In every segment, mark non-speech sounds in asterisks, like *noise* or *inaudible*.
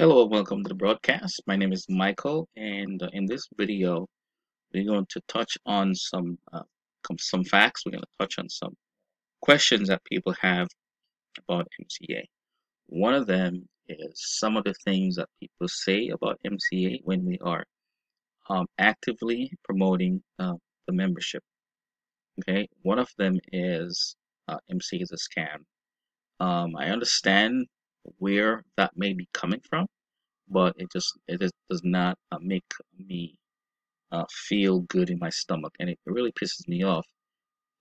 Hello and welcome to the broadcast. My name is Michael, and uh, in this video, we're going to touch on some uh, some facts. We're going to touch on some questions that people have about MCA. One of them is some of the things that people say about MCA when we are um, actively promoting uh, the membership. Okay, one of them is uh, MCA is a scam. Um, I understand where that may be coming from but it just it just does not uh, make me uh, feel good in my stomach, and it really pisses me off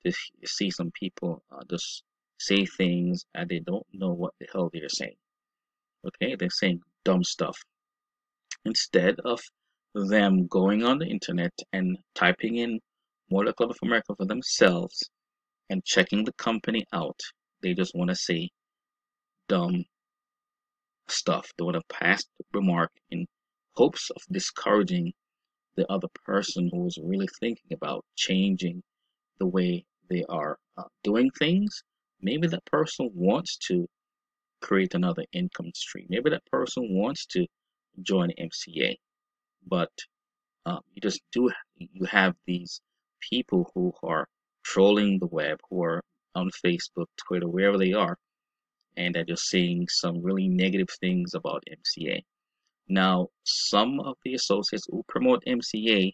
to see some people uh, just say things and they don't know what the hell they're saying. Okay, they're saying dumb stuff instead of them going on the internet and typing in Motor Club of America for themselves and checking the company out. They just want to say dumb stuff. They want to pass the remark in hopes of discouraging the other person who is really thinking about changing the way they are uh, doing things. Maybe that person wants to create another income stream. Maybe that person wants to join MCA, but um, you just do you have these people who are trolling the web, who are on Facebook, Twitter, wherever they are, and they're just saying some really negative things about MCA. Now, some of the associates who promote MCA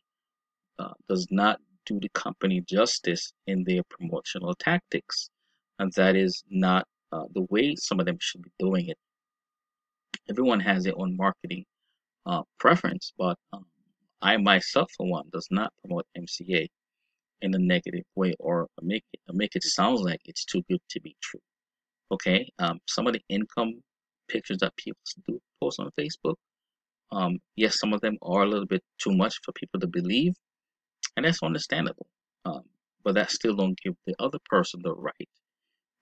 uh, does not do the company justice in their promotional tactics, and that is not uh, the way some of them should be doing it. Everyone has their own marketing uh, preference, but um, I myself, for one, does not promote MCA in a negative way or make it make it sound like it's too good to be true. Okay, um, some of the income pictures that people do post on Facebook, um, yes, some of them are a little bit too much for people to believe, and that's understandable. Um, but that still don't give the other person the right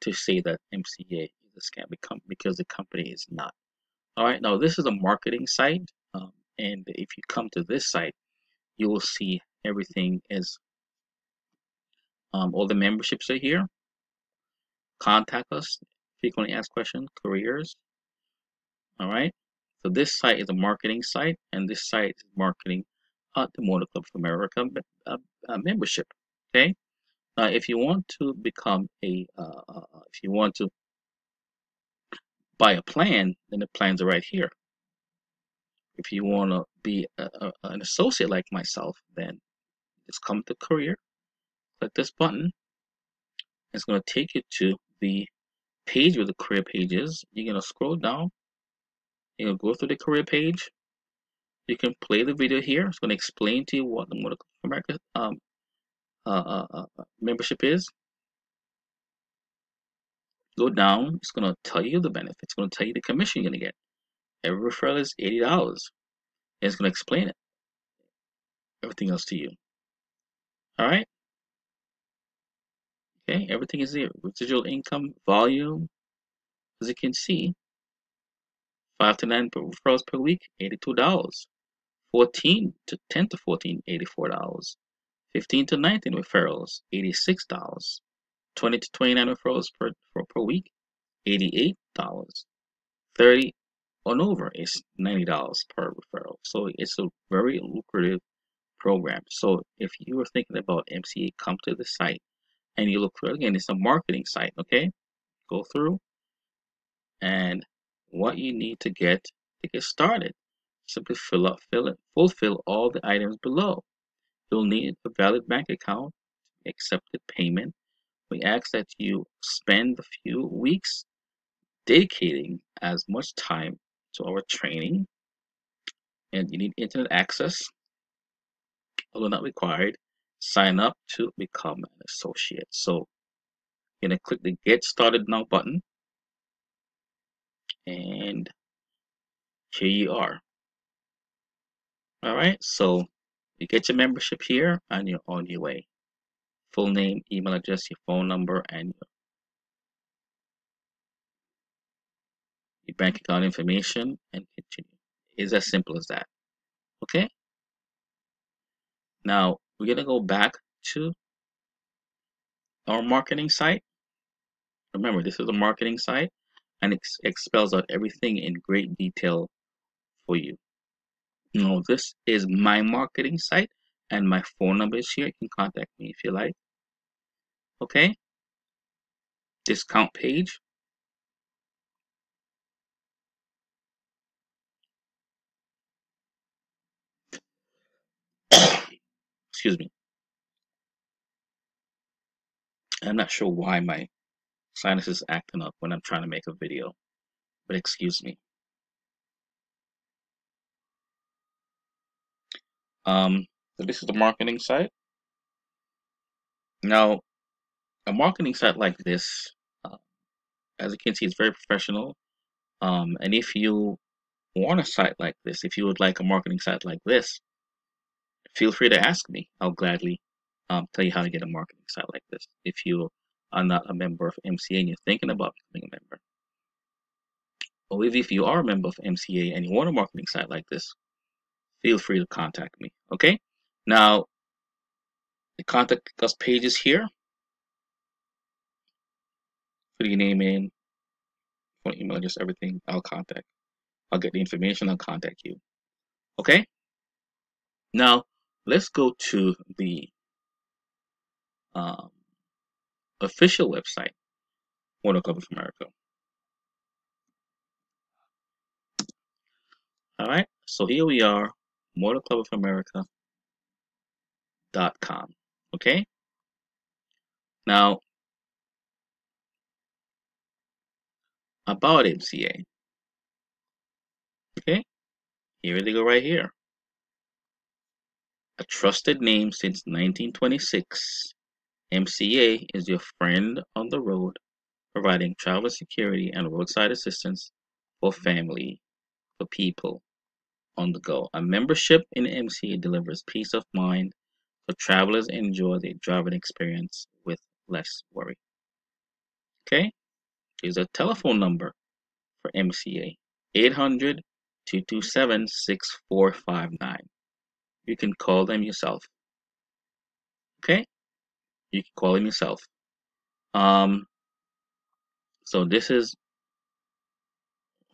to say that MCA is a scam because the company is not. All right, now this is a marketing site, um, and if you come to this site, you will see everything is um, all the memberships are here. Contact us frequently asked questions, careers. All right. So this site is a marketing site, and this site is marketing uh, the Motor Club of America uh, uh, membership. Okay. Now, if you want to become a, uh, uh, if you want to buy a plan, then the plans are right here. If you want to be a, a, an associate like myself, then just come to career, click this button. It's going to take you to the page where the career page is. You're to scroll down. You're to go through the career page. You can play the video here. It's to explain to you what the Motor America um, uh, uh, uh, uh, membership is. Go down. It's to tell you the benefits. It's to tell you the commission you're to get. Every referral is $80. And it's to explain it. Everything else to you. All right. Okay, everything is there. Residual income, volume, as you can see, 5 to 9 referrals per week, $82. 14 to 10 to 14, $84. 15 to 19 referrals, $86. 20 to 29 referrals per, per, per week, $88. 30 on over is $90 per referral. So it's a very lucrative program. So if you are thinking about MCA, come to the site and you look through again it's a marketing site okay? Go through and what you need to get to get started. Simply fill up fill it fulfill all the items below. You'll need a valid bank account accepted payment. We ask that you spend a few weeks dedicating as much time to our training and you need internet access although not required sign up to become an associate. So you're going to click the get started now button and here you are. All right, so you get your membership here and you're on your way. Full name, email address, your phone number, and your, your bank account information and continue. It's as simple as that. Okay? Now, we're going to go back to our marketing site. Remember, this is a marketing site and it spells out everything in great detail for you. Now, this is my marketing site and my phone number is here. You can contact me if you like. Okay. Discount page. Excuse me. I'm not sure why my sinus is acting up when I'm trying to make a video, but excuse me. Um, so this is the marketing site. Now, a marketing site like this, uh, as you can see, it's very professional. Um, and if you want a site like this, if you would like a marketing site like this, feel free to ask me. I'll gladly um, tell you how to get a marketing site like this. If you are not a member of MCA and you're thinking about becoming a member, or if you are a member of MCA and you want a marketing site like this, feel free to contact me. Okay. Now, the contact us page is here. Put your name in, phone, email, just everything. I'll contact. I'll get the information. I'll contact you. Okay. Now, let's go to the um, official website, Motor Club of America. All right. So here we are, Motor Club of America com. Okay. Now, about MCA. Okay. Here they go right here. A trusted name since 1926, MCA is your friend on the road, providing travel security and roadside assistance for family, for people on the go. A membership in MCA delivers peace of mind so travelers enjoy the driving experience with less worry. Okay, here's a telephone number for MCA 800 227 6459. You can call them yourself. Okay, you can call them yourself. Um, so this is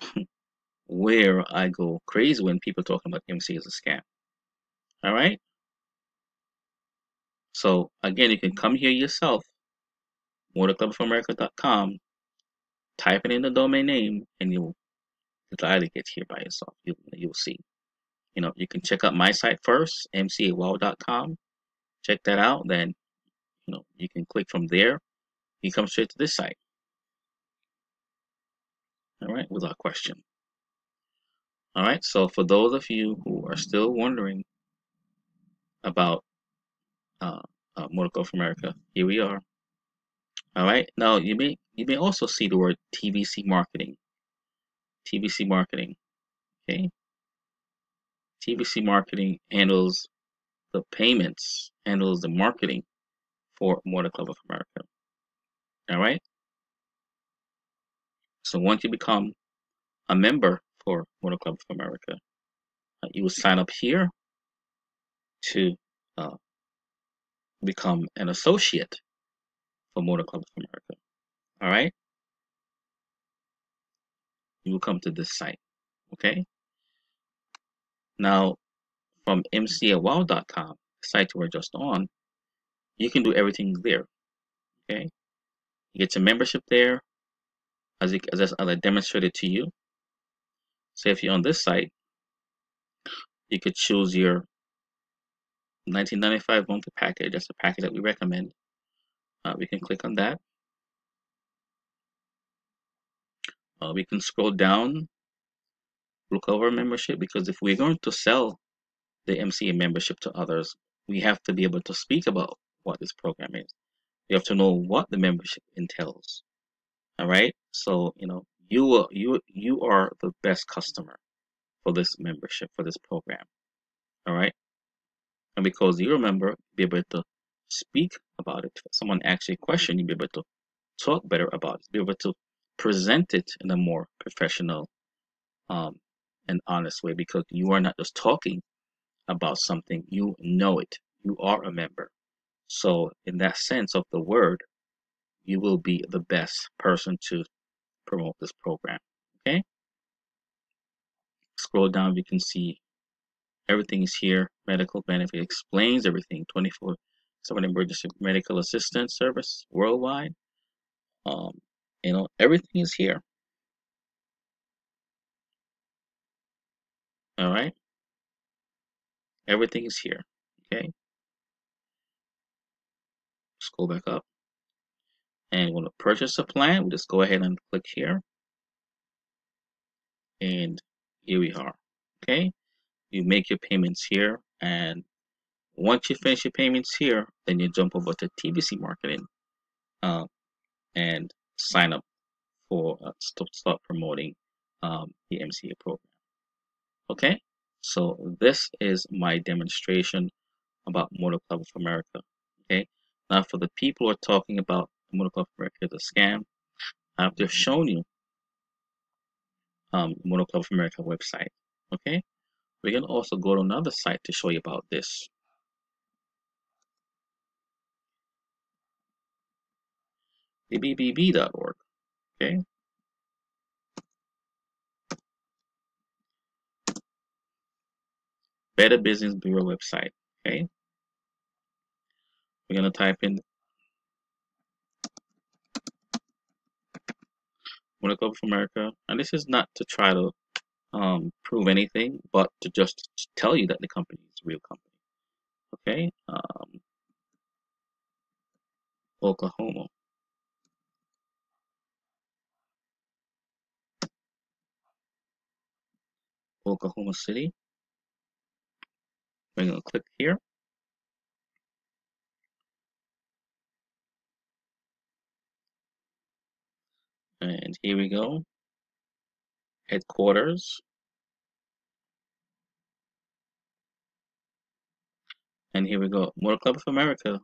*laughs* where I go crazy when people talking about MC as a scam. All right. So again, you can come here yourself, motorclubofamerica.com, type it in the domain name, and you'll gladly get here by yourself. You, you'll see. You know, you can check out my site first, mcawow.com. Check that out. Then, you know, you can click from there. You come straight to this site. All right, without question. All right, so for those of you who are still wondering about uh, uh, Motor Club of America. Here we are. All right. Now you may you may also see the word TBC marketing. TBC marketing. Okay. TBC marketing handles the payments, handles the marketing for Motor Club of America. All right. So once you become a member for Motor Club of America, uh, you will sign up here to uh, become an associate for Motor Club of America. All right. You will come to this site. Okay. Now, from mcawow.com, the site we're just on, you can do everything there. Okay. You get your membership there, as, as, as I demonstrated to you. So if you're on this site, you could choose your 1995 monthly package. That's the package that we recommend. Uh, we can click on that. Uh, we can scroll down, look over membership because if we're going to sell the MCA membership to others, we have to be able to speak about what this program is. You have to know what the membership entails. All right. So you know you are you you are the best customer for this membership for this program. All right. And because you remember, be able to speak about it. If someone asks you a question, you'll be able to talk better about it, be able to present it in a more professional um, and honest way because you are not just talking about something, you know it. You are a member. So, in that sense of the word, you will be the best person to promote this program. Okay? Scroll down, you can see everything is here. Medical benefit explains everything. 24 7 emergency medical assistance service worldwide. Um, you know, everything is here. All right. Everything is here. Okay. Scroll back up. And we want to purchase a plan. We just go ahead and click here. And here we are. Okay. You make your payments here. And once you finish your payments here, then you jump over to TBC marketing uh, and sign up for uh, start promoting um, the MCA program. Okay, so this is my demonstration about Motor Club of America. Okay, now for the people who are talking about Motor Club of America is a scam, I've just shown you um, Motor Club of America website. Okay, we can also go to another site to show you about this. thebbb.org. Okay. Better Business Bureau website. Okay. We're going to type in Motor Club of America. And this is not to try to um, prove anything, but to just tell you that the company is a real company. Okay. Um, Oklahoma. Oklahoma City. We're going to click here. And here we go. Headquarters. And here we go. Motor Club of America.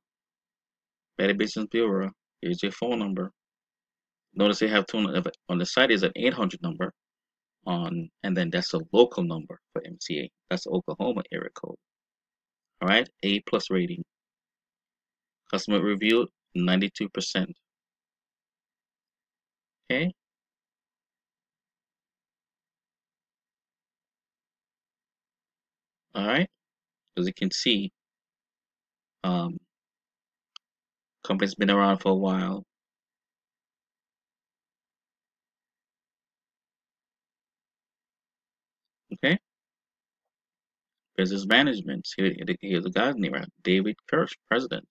Better Business Bureau. Here's your phone number. Notice they have two on the site is an 800 number on, and then that's a local number for MCA. That's Oklahoma area code. All right, A plus rating. Customer review, 92%. Okay. All right, as you can see, um, company's been around for a while. Okay. Business management. Here, here's the guy's name, right? David Kirsch, president.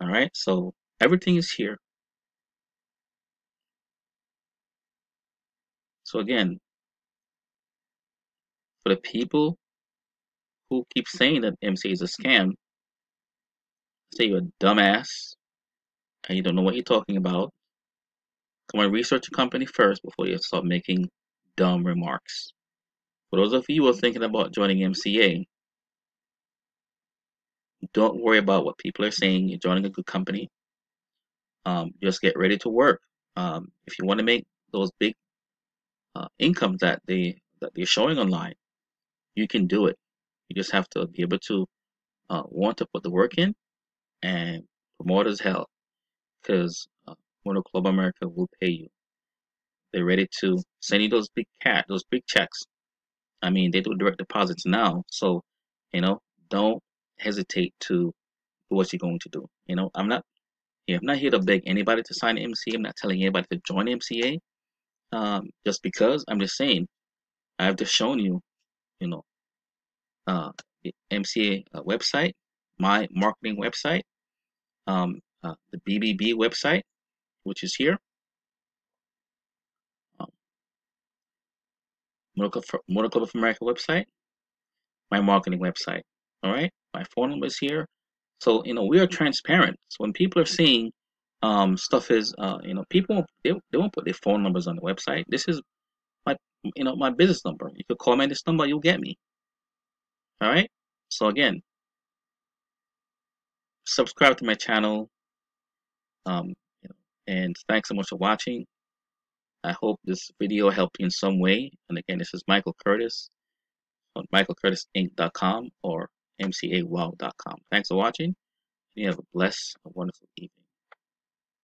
All right. So everything is here. So again, for the people who keep saying that MC is a scam, say you're a dumbass and you don't know what you're talking about. Come on, research a company first before you start making dumb remarks. For those of you who are thinking about joining MCA, don't worry about what people are saying. You're joining a good company. Um, just get ready to work. Um, if you want to make those big uh, incomes that they that they're showing online, you can do it. You just have to be able to uh, want to put the work in and promote as hell, because uh, Motor Club America will pay you. They're ready to send you those big cat, those big checks I mean, they do direct deposits now, so you know, don't hesitate to do what you're going to do. You know, I'm not here. I'm not here to beg anybody to sign MCA. I'm not telling anybody to join MCA. Um, just because I'm just saying, I've just shown you, you know, uh, the MCA uh, website, my marketing website, um, uh, the BBB website, which is here. Motor Club of America website, my marketing website. All right, my phone number is here. So you know we are transparent. So when people are seeing um, stuff is uh, you know people they, they won't put their phone numbers on the website. This is my you know my business number. You could call me this number, you'll get me. All right. So again, subscribe to my channel. Um, and thanks so much for watching. I hope this video helped you in some way. And again, this is Michael Kurtis on michaelkurtisinc.com or mcawow.com. Thanks for watching. You have a blessed, a wonderful evening.